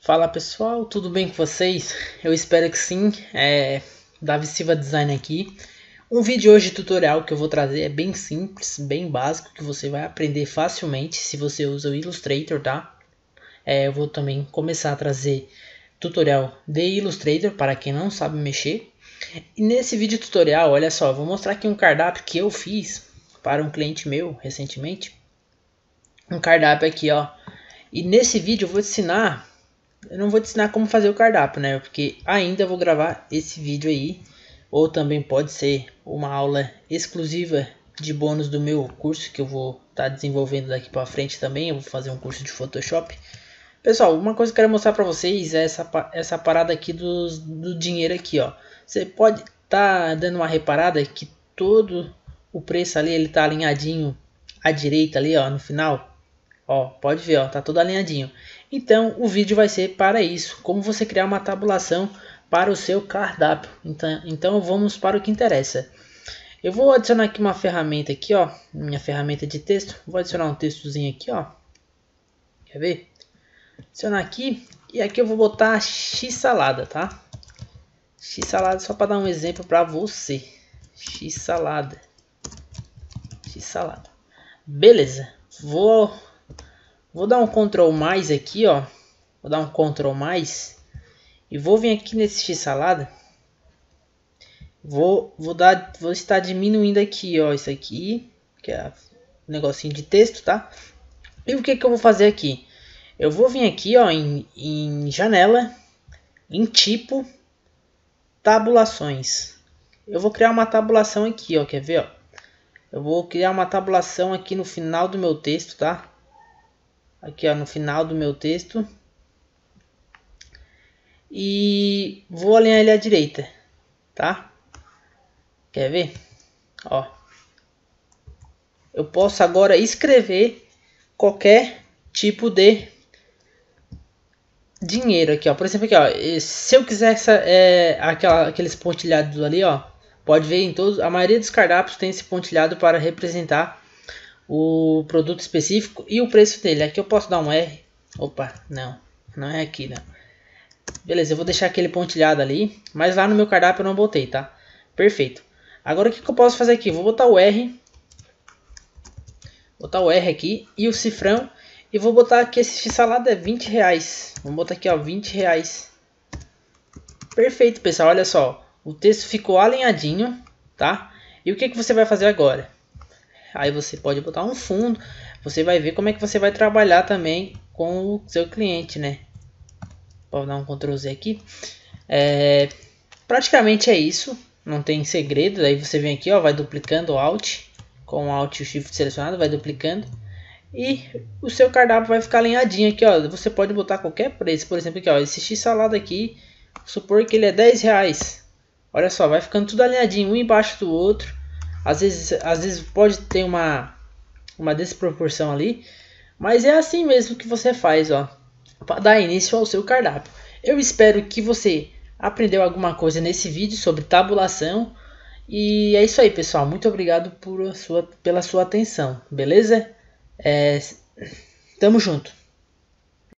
Fala pessoal, tudo bem com vocês? Eu espero que sim. É Davi Silva Design aqui. Um vídeo hoje tutorial que eu vou trazer é bem simples, bem básico, que você vai aprender facilmente se você usa o Illustrator, tá? É, eu vou também começar a trazer tutorial de Illustrator para quem não sabe mexer. E nesse vídeo tutorial, olha só, vou mostrar aqui um cardápio que eu fiz para um cliente meu recentemente. Um cardápio aqui, ó. E nesse vídeo eu vou te ensinar eu não vou te ensinar como fazer o cardápio, né? Porque ainda vou gravar esse vídeo aí. Ou também pode ser uma aula exclusiva de bônus do meu curso que eu vou estar tá desenvolvendo daqui para frente também. Eu vou fazer um curso de Photoshop. Pessoal, uma coisa que eu quero mostrar para vocês é essa, essa parada aqui do, do dinheiro aqui, ó. Você pode estar tá dando uma reparada que todo o preço ali ele tá alinhadinho à direita ali, ó, no final. Ó, pode ver, ó, tá todo alinhadinho. Então, o vídeo vai ser para isso, como você criar uma tabulação para o seu cardápio. Então, então vamos para o que interessa. Eu vou adicionar aqui uma ferramenta aqui, ó, minha ferramenta de texto. Vou adicionar um textozinho aqui, ó. Quer ver? Adicionar aqui e aqui eu vou botar x salada, tá? X salada só para dar um exemplo para você. X salada. X salada. Beleza. Vou Vou dar um Ctrl mais aqui, ó. Vou dar um Ctrl mais. E vou vir aqui nesse X salada. Vou, vou, dar, vou estar diminuindo aqui, ó. Isso aqui. Que é um negocinho de texto, tá? E o que, que eu vou fazer aqui? Eu vou vir aqui, ó, em, em janela, em tipo, tabulações. Eu vou criar uma tabulação aqui, ó. Quer ver, ó? Eu vou criar uma tabulação aqui no final do meu texto, tá? Aqui ó, no final do meu texto. E vou alinhar ele à direita, tá? Quer ver? Ó. Eu posso agora escrever qualquer tipo de dinheiro aqui, ó. Por exemplo, aqui, ó. Se eu quiser essa, é, aquela, aqueles pontilhados ali, ó. Pode ver em todos. A maioria dos cardápios tem esse pontilhado para representar o produto específico e o preço dele. Aqui eu posso dar um R. Opa, não, não é aqui não. Beleza, eu vou deixar aquele pontilhado ali, mas lá no meu cardápio eu não botei, tá? Perfeito. Agora o que, que eu posso fazer aqui? Vou botar o R. Botar o R aqui e o cifrão. E vou botar aqui esse salada é 20 reais. Vamos botar aqui, ó, 20 reais. Perfeito, pessoal. Olha só. O texto ficou alinhadinho, tá? E o que, que você vai fazer agora? Aí você pode botar um fundo. Você vai ver como é que você vai trabalhar também com o seu cliente, né? Vou dar um Ctrl Z aqui. É, praticamente é isso. Não tem segredo. Aí você vem aqui, ó, vai duplicando o Alt. Com o Alt e o Shift selecionado, vai duplicando. E o seu cardápio vai ficar alinhadinho aqui, ó. Você pode botar qualquer preço. Por exemplo, aqui, ó, esse X salada aqui. Supor que ele é 10 reais. Olha só, vai ficando tudo alinhadinho, um embaixo do outro. Às vezes, às vezes pode ter uma, uma desproporção ali, mas é assim mesmo que você faz, ó, para dar início ao seu cardápio. Eu espero que você aprendeu alguma coisa nesse vídeo sobre tabulação. E é isso aí, pessoal. Muito obrigado por sua, pela sua atenção, beleza? É, tamo junto.